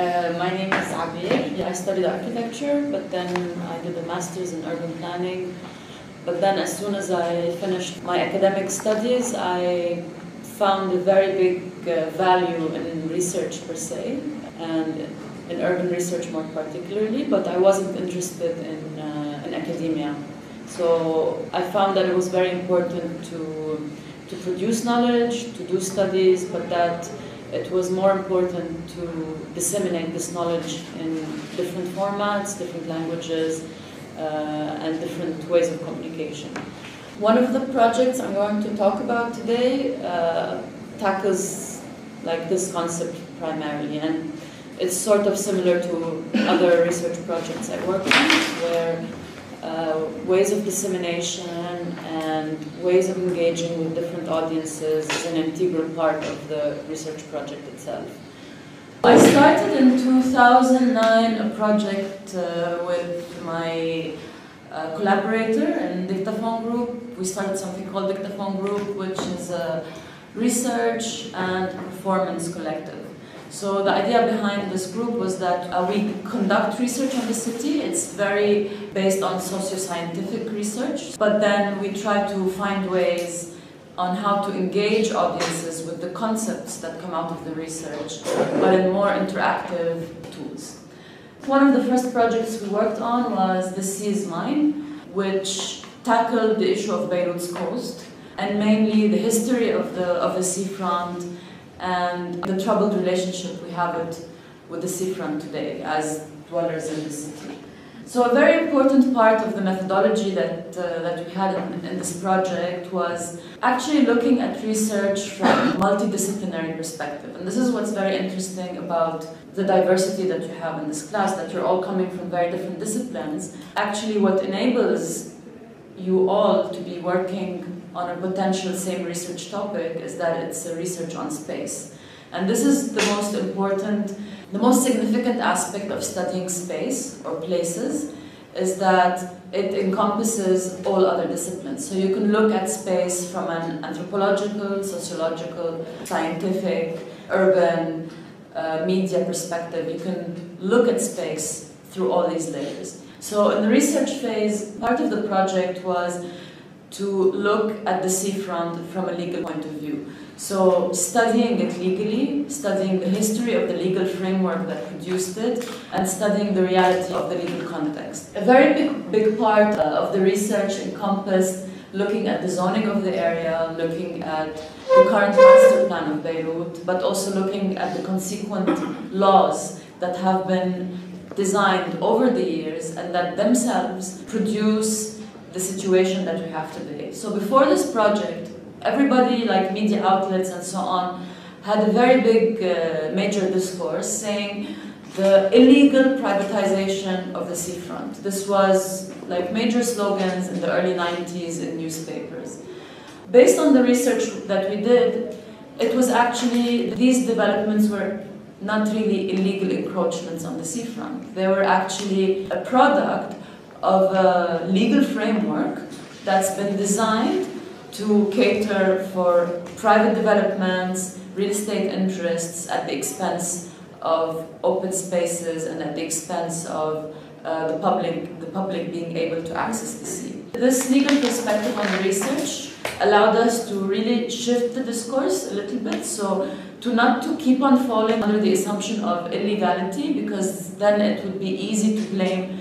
Uh, my name is Abir. I studied architecture, but then I did a master's in urban planning. But then, as soon as I finished my academic studies, I found a very big uh, value in research per se, and in urban research more particularly. But I wasn't interested in, uh, in academia. So I found that it was very important to, to produce knowledge, to do studies, but that it was more important to disseminate this knowledge in different formats, different languages, uh, and different ways of communication. One of the projects I'm going to talk about today uh, tackles like this concept primarily, and it's sort of similar to other research projects I work on, where uh, ways of dissemination and ways of engaging with different audiences is an integral part of the research project itself. I started in 2009 a project uh, with my uh, collaborator in Dictaphone Group. We started something called Dictaphone Group, which is a research and performance collective. So the idea behind this group was that uh, we conduct research on the city. It's very based on socio-scientific research, but then we try to find ways on how to engage audiences with the concepts that come out of the research, but in more interactive tools. One of the first projects we worked on was The Sea is Mine, which tackled the issue of Beirut's coast and mainly the history of the, of the seafront and the troubled relationship we have with, with the seafront today as dwellers in the city. So a very important part of the methodology that, uh, that we had in, in, this project was actually looking at research from a multidisciplinary perspective. And this is what's very interesting about the diversity that you have in this class, that you're all coming from very different disciplines. Actually what enables you all to be working on a potential same research topic is that it's a research on space. And this is the most important, the most significant aspect of studying space or places is that it encompasses all other disciplines. So you can look at space from an anthropological, sociological, scientific, urban, uh, media perspective. You can look at space through all these layers. So in the research phase, part of the project was to look at the seafront from a legal point of view. So studying it legally, studying the history of the legal framework that produced it, and studying the reality of the legal context. A very big, big part uh, of the research encompassed looking at the zoning of the area, looking at the current master plan of Beirut, but also looking at the consequent laws that have been designed over the years and that themselves produce the situation that we have today. So before this project, everybody, like media outlets and so on, had a very big uh, major discourse saying the illegal privatization of the seafront. This was like major slogans in the early 90s in newspapers. Based on the research that we did, it was actually, these developments were not really illegal encroachments on the seafront. They were actually a product of a legal framework that's been designed to cater for private developments, real estate interests at the expense of open spaces and at the expense of uh, the public, the public being able to access the sea. This legal perspective on the research allowed us to really shift the discourse a little bit, so to not to keep on falling under the assumption of illegality, because then it would be easy to blame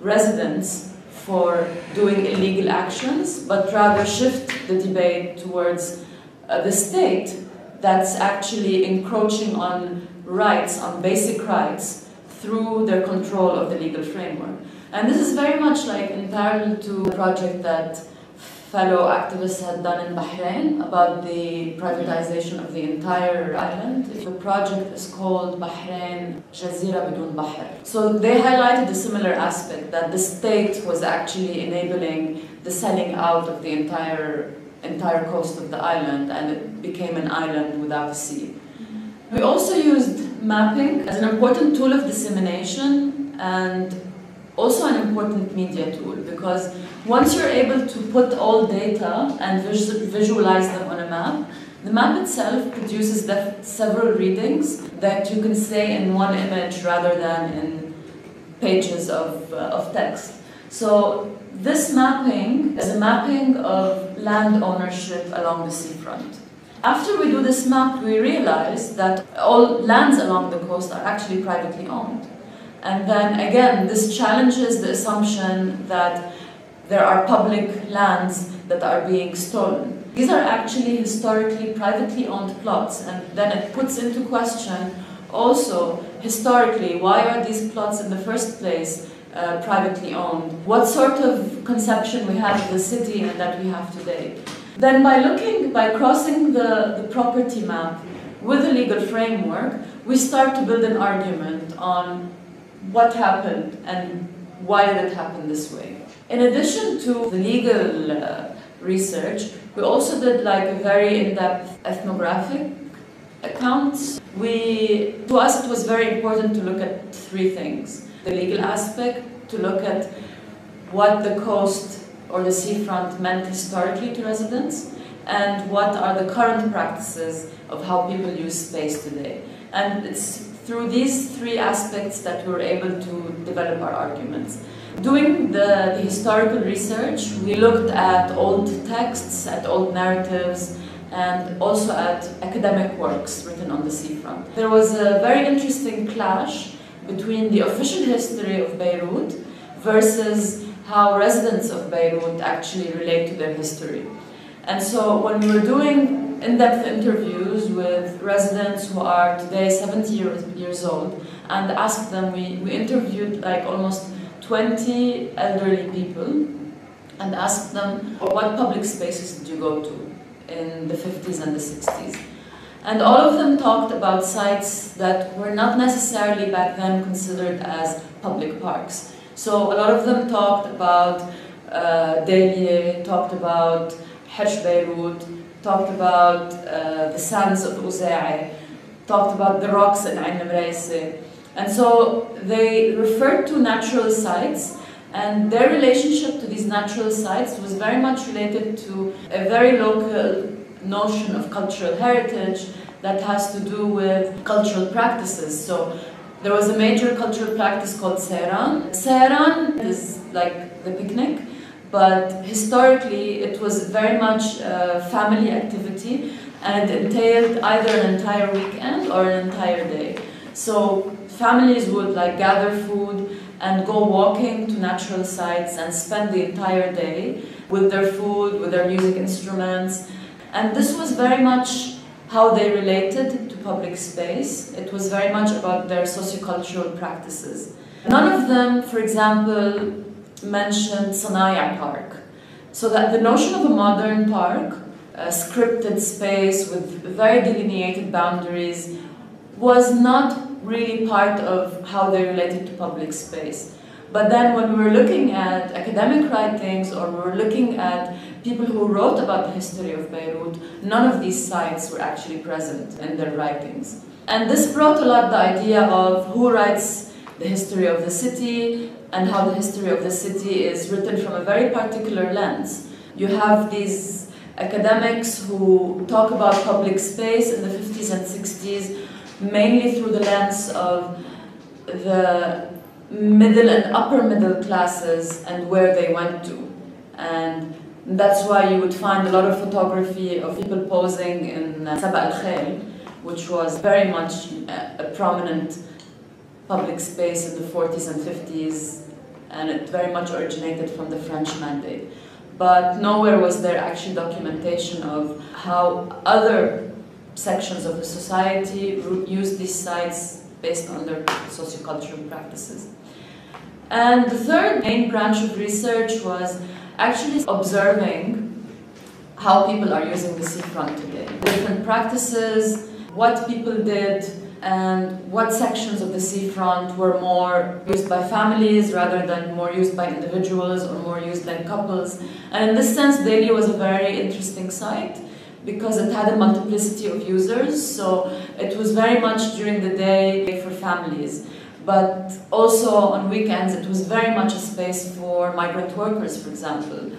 residents for doing illegal actions, but rather shift the debate towards uh, the state that's actually encroaching on rights, on basic rights, through their control of the legal framework. And this is very much like in parallel to the project that fellow activists had done in Bahrain about the privatization of the entire island. The project is called Bahrain Jazira Bidun Bahr. So they highlighted a similar aspect that the state was actually enabling the selling out of the entire entire coast of the island and it became an island without a sea. Mm-hmm. We also used mapping as an important tool of dissemination and also an important media tool because once you're able to put all data and vis visualize them on a map, The map itself produces several readings that you can say in one image rather than in pages of, uh, of text. So this mapping is a mapping of land ownership along the seafront. After we do this map, we realize that all lands along the coast are actually privately owned. And then again, this challenges the assumption that there are public lands that are being stolen. These are actually historically privately owned plots, and then it puts into question also historically why are these plots in the first place uh, privately owned? What sort of conception we have of the city and that we have today? Then by looking, by crossing the, the property map with a legal framework, we start to build an argument on what happened and why did it happen this way. In addition to the legal uh, research, we also did like a very in-depth ethnographic accounts. We, to us it was very important to look at three things. The legal aspect, to look at what the coast or the seafront meant historically to residents, and what are the current practices of how people use space today. And it's through these three aspects that we were able to develop our arguments. Doing the, the historical research, we looked at old texts, at old narratives, and also at academic works written on the seafront. There was a very interesting clash between the official history of Beirut versus how residents of Beirut actually relate to their history. And so when we were doing in-depth interviews with residents who are today 70 years, years old and asked them, we, we interviewed like almost 20 elderly people and asked them what public spaces did you go to in the 50s and the 60s. And all of them talked about sites that were not necessarily back then considered as public parks. So a lot of them talked about uh, Dalieh, talked about Hersh Beirut, talked about uh, the sands of Uza'i, talked about the rocks in Ain Mraisi. And so they referred to natural sites and their relationship to these natural sites was very much related to a very local notion of cultural heritage that has to do with cultural practices. So there was a major cultural practice called Seyran. Seyran is like the picnic, but historically it was very much a family activity and it entailed either an entire weekend or an entire day. So families would like gather food and go walking to natural sites and spend the entire day with their food, with their music instruments. And this was very much how they related to public space. It was very much about their sociocultural practices. None of them, for example, mentioned Sanaya Park. So that the notion of a modern park, a scripted space with very delineated boundaries, was not really part of how they related to public space. But then when we were looking at academic writings or we were looking at people who wrote about the history of Beirut, none of these sites were actually present in their writings. And this brought a lot the idea of who writes the history of the city and how the history of the city is written from a very particular lens. You have these academics who talk about public space in the 50s and 60s mainly through the lens of the middle and upper middle classes and where they went to. And that's why you would find a lot of photography of people posing in Saba al Khail, which was very much a, prominent public space in the 40s and 50s, and it very much originated from the French mandate. But nowhere was there actually documentation of how other sections of the society use these sites based on their sociocultural practices. And the third main branch of research was actually observing how people are using the seafront today. Different practices, what people did, and what sections of the seafront were more used by families rather than more used by individuals or more used by couples. And in this sense, Dalieh was a very interesting site because it had a multiplicity of users, so it was very much during the day for families. But also on weekends, it was very much a space for migrant workers, for example,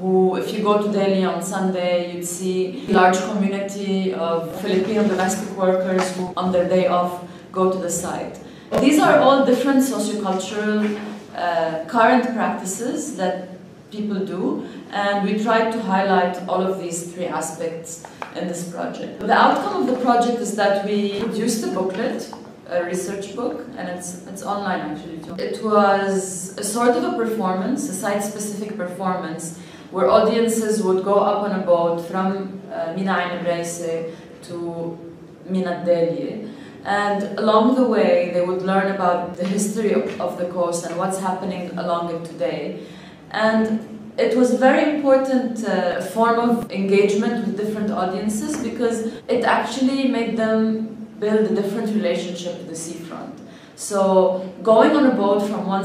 who, if you go to Dalieh on Sunday, you'd see a large community of Filipino domestic workers who, on their day off, go to the site. These are all different sociocultural uh, current practices that people do, and we tried to highlight all of these three aspects in this project. The outcome of the project is that we produced a booklet, a research book, and it's, it's online actually. It was a sort of a performance, a site-specific performance, where audiences would go up on a boat from uh, Mina Ain to Mina Dalieh. And along the way, they would learn about the history of, of the coast and what's happening along it today. And it was a very important uh, form of engagement with different audiences because it actually made them build a different relationship with the seafront. So going on a boat from one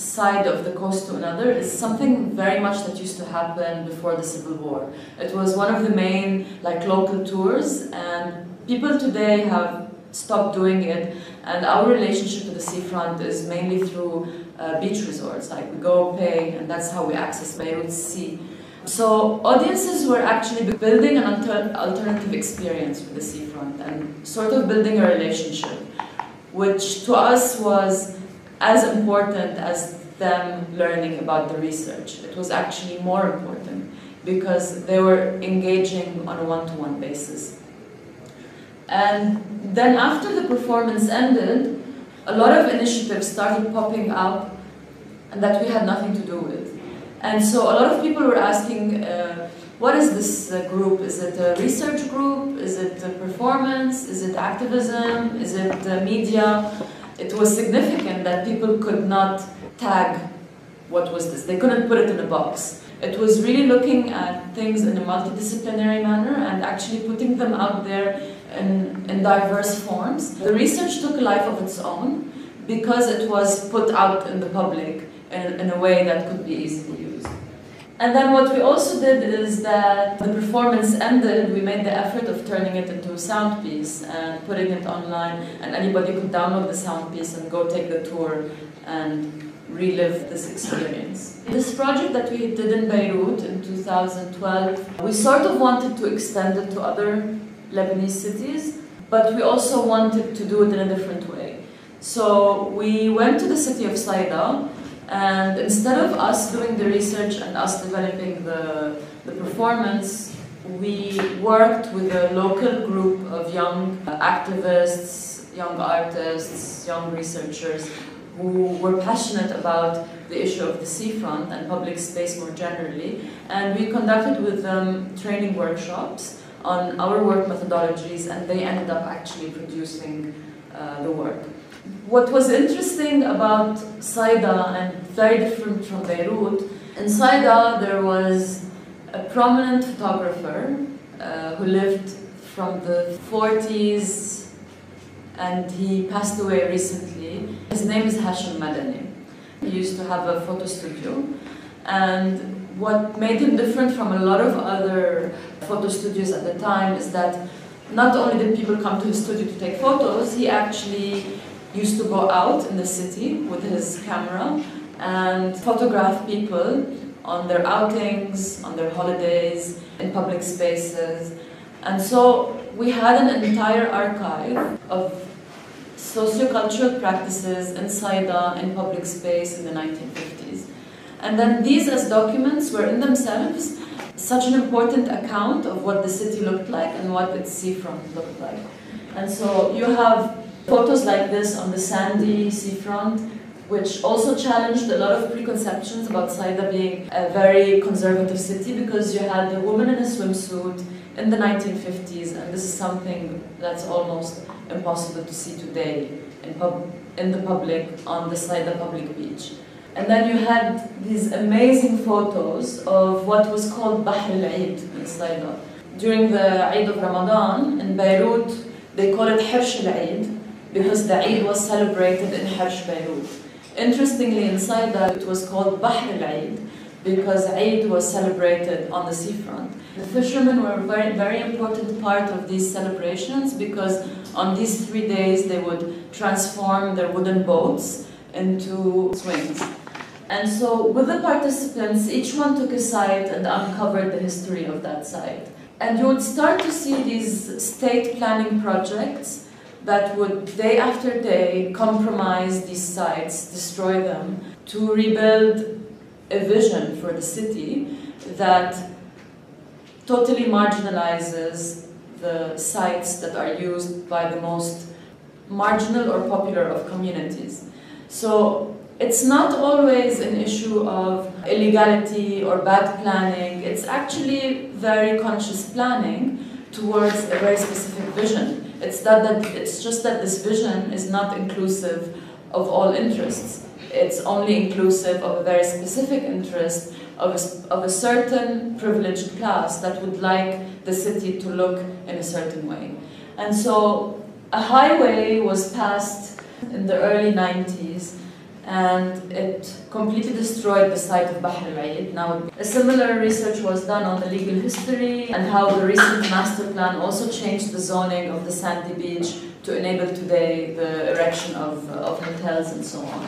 side of the coast to another is something very much that used to happen before the Civil War. It was one of the main like local tours and people today have stopped doing it and our relationship to the seafront is mainly through uh, beach resorts like we go pay and that's how we access Beirut Sea. So audiences were actually building an alter alternative experience with the seafront and sort of building a relationship which to us was as important as them learning about the research. It was actually more important because they were engaging on a one-to-one -one basis. And then after the performance ended, a lot of initiatives started popping up and that we had nothing to do with. And so a lot of people were asking, uh, what is this uh, group? Is it a research group? Is it performance? Is it activism? Is it uh, media? It was significant that people could not tag what was this. They couldn't put it in a box. It was really looking at things in a multidisciplinary manner and actually putting them out there in, in diverse forms. The research took a life of its own because it was put out in the public in, in a way that could be easily used. And then what we also did is that the performance ended, we made the effort of turning it into a sound piece and putting it online and anybody could download the sound piece and go take the tour and relive this experience. This project that we did in Beirut in 2012, we sort of wanted to extend it to other Lebanese cities, but we also wanted to do it in a different way. So we went to the city of Saida and instead of us doing the research and us developing the, the performance, we worked with a local group of young activists, young artists, young researchers who were passionate about the issue of the seafront and public space more generally. And we conducted with them training workshops on our work methodologies and they ended up actually producing uh, the work. What was interesting about Saida and very different from Beirut, in Saida there was a prominent photographer uh, who lived from the 40s and he passed away recently. His name is Hashim Madani. He used to have a photo studio and what made him different from a lot of other photo studios at the time is that not only did people come to his studio to take photos, he actually used to go out in the city with his camera and photograph people on their outings, on their holidays, in public spaces. And so we had an entire archive of sociocultural practices in Saida in public space in the 1950s. And then these as documents were in themselves such an important account of what the city looked like and what its seafront looked like. And so you have Photos like this on the sandy seafront, which also challenged a lot of preconceptions about Saida being a very conservative city because you had a woman in a swimsuit in the 1950s, and this is something that's almost impossible to see today in, pub in the public on the Saida public beach. And then you had these amazing photos of what was called Bahr al-Eid in Saida. During the Eid of Ramadan in Beirut, they call it Hirsh al-Eid, because the Eid was celebrated in Hirsh Beirut. Interestingly, in Saida it was called Bahr al-Eid because Eid was celebrated on the seafront. The fishermen were a very, very important part of these celebrations because on these three days they would transform their wooden boats into swings. And so, with the participants, each one took a site and uncovered the history of that site. And you would start to see these state planning projects that would, day after day, compromise these sites, destroy them, to rebuild a vision for the city that totally marginalizes the sites that are used by the most marginal or popular of communities. So it's not always an issue of illegality or bad planning. It's actually very conscious planning towards a very specific vision. It's that, that it's just that this vision is not inclusive of all interests. It's only inclusive of a very specific interest of a, of a certain privileged class that would like the city to look in a certain way. And so a highway was passed in the early 90s and it completely destroyed the site of Bahr al Now, a similar research was done on the legal history and how the recent master plan also changed the zoning of the sandy beach to enable today the erection of, of hotels and so on.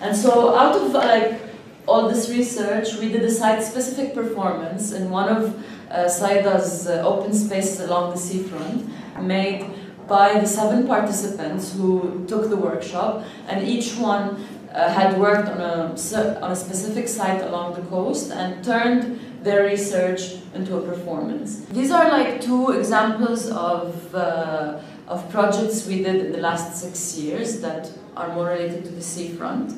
And so out of like all this research, we did a site-specific performance in one of uh, Saida's uh, open spaces along the seafront, made by the seven participants who took the workshop, and each one uh, had worked on a, on a specific site along the coast and turned their research into a performance. These are like two examples of, uh, of projects we did in the last six years that are more related to the seafront.